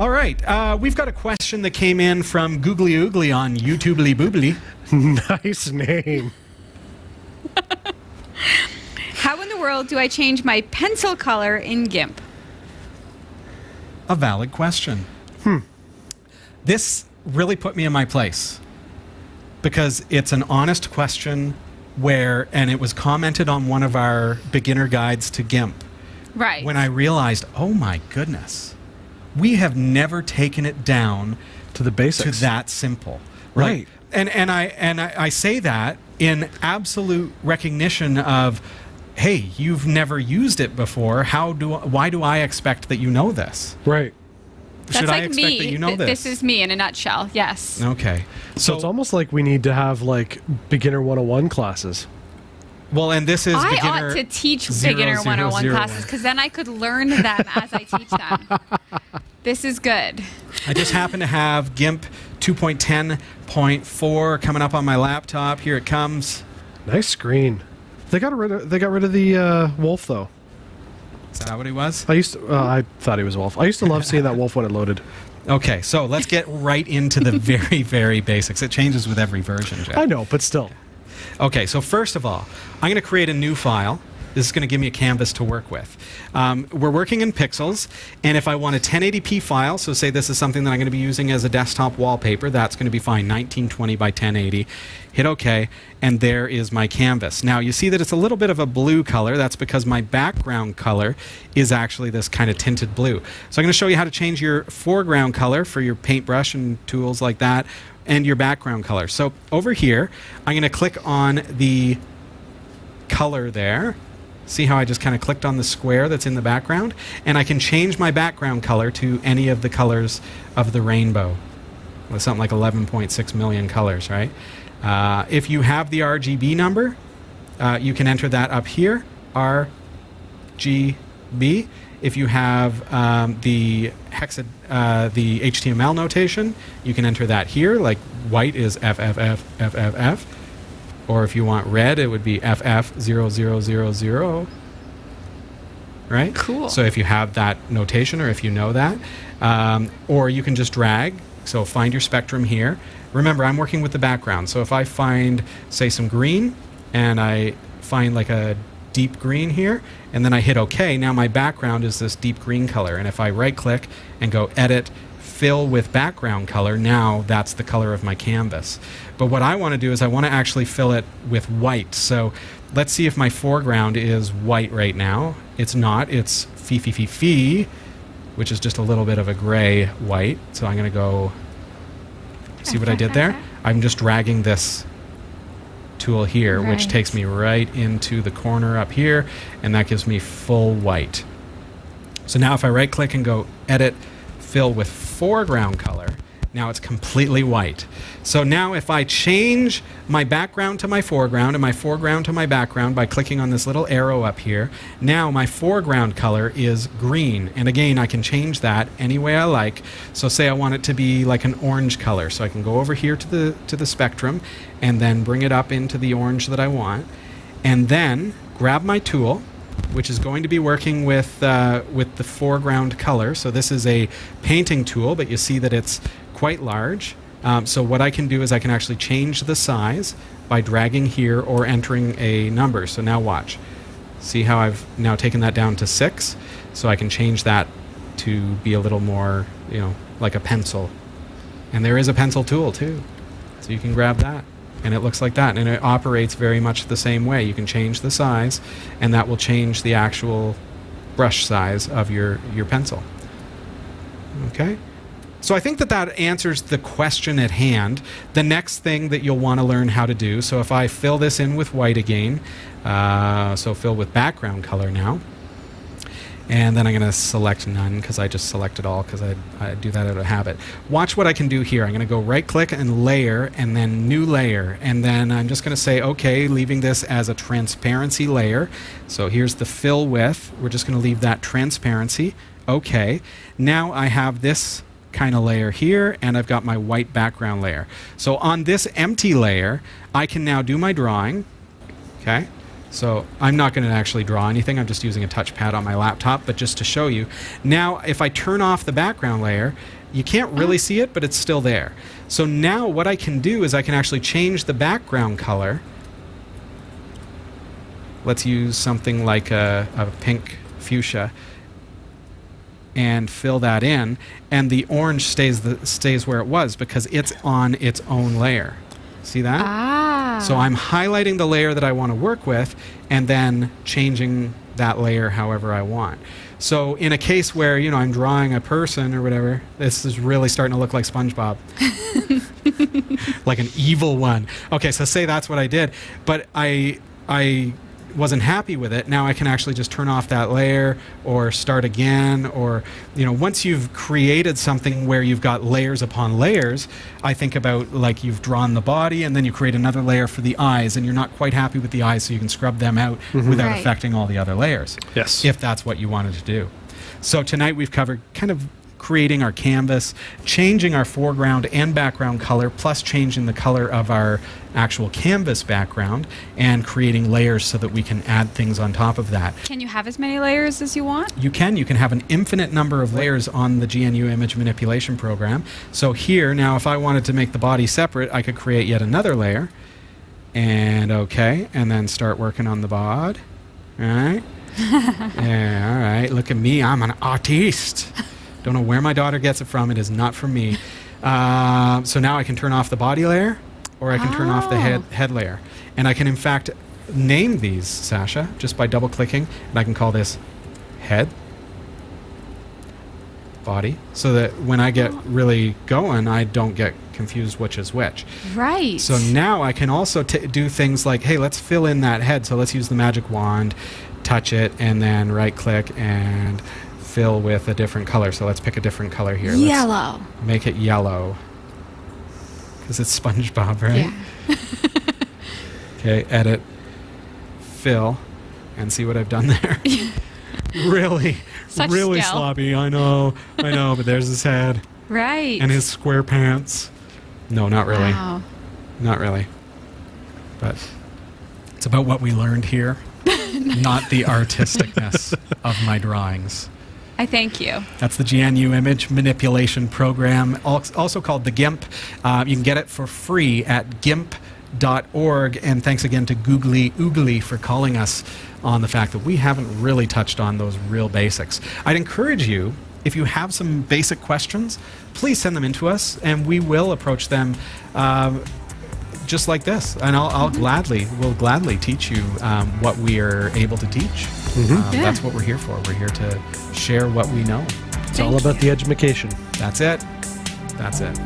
All right, uh, we've got a question that came in from Googly Oogly on YouTubely Boobly. nice name. How in the world do I change my pencil color in GIMP? A valid question. Hmm. This really put me in my place because it's an honest question where, and it was commented on one of our beginner guides to GIMP. Right. When I realized, oh my goodness, we have never taken it down To the basics. to that simple. Right. And and I and I, I say that in absolute recognition of hey, you've never used it before. How do why do I expect that you know this? Right. That's Should like I expect me. that you know Th- this? This is me in a nutshell. Yes. Okay. So it's almost like we need to have like beginner 101 classes. well, and this is I beginner ought to teach zero, beginner zero, 101 zero, classes because then I could learn them as I teach them. This is good. I just happen to have GIMP 2.10.4 coming up on my laptop. Here it comes. Nice screen. They got rid of they got rid of the uh, wolf though. Is that what he was? I used to, uh, I thought he was a wolf. I used to love seeing that wolf when it loaded. Okay, so let's get right into the very, very basics. It changes with every version, Jeff. I know, but still. Okay, so first of all, I'm going to create a new file. This is going to give me a canvas to work with. Um, we're working in pixels, and if I want a 1080p file, so say this is something that I'm going to be using as a desktop wallpaper, that's going to be fine, 1920 by 1080. Hit OK, and there is my canvas. Now you see that it's a little bit of a blue color. That's because my background color is actually this kind of tinted blue. So I'm going to show you how to change your foreground color for your paintbrush and tools like that, and your background color. So over here, I'm going to click on the color there. See how I just kind of clicked on the square that's in the background? And I can change my background color to any of the colors of the rainbow. With something like 11.6 million colors, right? Uh, if you have the RGB number, uh, you can enter that up here, RGB. If you have um, the hexa, uh, the HTML notation, you can enter that here. Like white is FFF, FFF. Or if you want red, it would be FF0000. Right? Cool. So if you have that notation or if you know that, um, or you can just drag. So find your spectrum here. Remember, I'm working with the background. So if I find, say, some green and I find like a deep green here, and then I hit OK, now my background is this deep green color. And if I right click and go edit, fill with background color, now that's the color of my canvas. But what I want to do is I want to actually fill it with white. So let's see if my foreground is white right now. It's not, it's fee fee fee fee, which is just a little bit of a gray white. So I'm going to go, see what I did there? I'm just dragging this tool here, which takes me right into the corner up here, and that gives me full white. So now if I right click and go edit, fill with foreground color, now it's completely white. So now if I change my background to my foreground and my foreground to my background by clicking on this little arrow up here, now my foreground color is green. And again, I can change that any way I like. So say I want it to be like an orange color. So I can go over here to the to the spectrum and then bring it up into the orange that I want. And then grab my tool which is going to be working with uh, with the foreground color. So this is a painting tool, but you see that it's quite large. Um, so what I can do is I can actually change the size by dragging here or entering a number. So now watch. See how I've now taken that down to six? So I can change that to be a little more, you know, like a pencil. And there is a pencil tool too. So you can grab that. And it looks like that. And it operates very much the same way. You can change the size, and that will change the actual brush size of your, your pencil. Okay? So I think that that answers the question at hand. The next thing that you'll want to learn how to do, so if I fill this in with white again, uh, so fill with background color now, and then I'm going to select none because I just selected all because I, I do that out of habit. Watch what I can do here. I'm going to go right click and layer and then new layer. And then I'm just going to say, okay, leaving this as a transparency layer. So here's the fill with. We're just going to leave that transparency. Okay. Now I have this kind of layer here and I've got my white background layer. So on this empty layer, I can now do my drawing. Okay. So I'm not going to actually draw anything. I'm just using a touchpad on my laptop, but just to show you. Now, if I turn off the background layer, you can't really see it, but it's still there. So now what I can do is I can actually change the background color. Let's use something like a, a pink fuchsia and fill that in, and the orange stays the, stays where it was because it's on its own layer. See that? Ah. So I'm highlighting the layer that I want to work with and then changing that layer however I want. So in a case where, you know, I'm drawing a person or whatever, this is really starting to look like SpongeBob. like an evil one. Okay, so say that's what I did, but I I wasn't happy with it. Now I can actually just turn off that layer or start again or you know, once you've created something where you've got layers upon layers, I think about like you've drawn the body and then you create another layer for the eyes and you're not quite happy with the eyes so you can scrub them out mm-hmm. without Right. affecting all the other layers Yes. if that's what you wanted to do. So tonight we've covered kind of creating our canvas, changing our foreground and background color, plus changing the color of our actual canvas background, and creating layers so that we can add things on top of that. Can you have as many layers as you want? You can. You can have an infinite number of layers on the GNU image manipulation program. So here, now if I wanted to make the body separate, I could create yet another layer. And okay, and then start working on the bod. All right. yeah, all right. Look at me. I'm an artiste. Don't know where my daughter gets it from. It is not from me. Uh, so now I can turn off the body layer, or I can turn off the head Oh. head layer, and I can in fact name these Sasha just by double clicking, and I can call this head, body, so that when I get really going, I don't get confused which is which. Right. So now I can also t- do things like, hey, let's fill in that head. So let's use the magic wand, touch it, and then right click and fill with a different color. So let's pick a different color here. Let's Yellow. make it yellow. Because it's SpongeBob, right? Yeah. Okay, edit, fill, and see what I've done there. really, Such really skill. sloppy. I know, I know, but there's his head Right. and his square pants. No, not really. Wow. Not really. But it's about what we learned here, not the artisticness of my drawings. I thank you. That's the GNU Image Manipulation Program, also called the GIMP. Uh, you can get it for free at gimp.org. And thanks again to Googly Oogly for calling us on the fact that we haven't really touched on those real basics. I'd encourage you, if you have some basic questions, please send them in to us, and we will approach them. Um, just like this, and I'll, I'll gladly, will gladly teach you um, what we are able to teach. Um, Yeah. That's what we're here for. We're here to share what we know. It's all about the education. That's it. That's it.